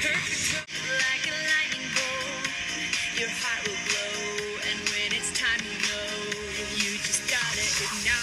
Your heart will glow, and when it's time, you know you just gotta ignite.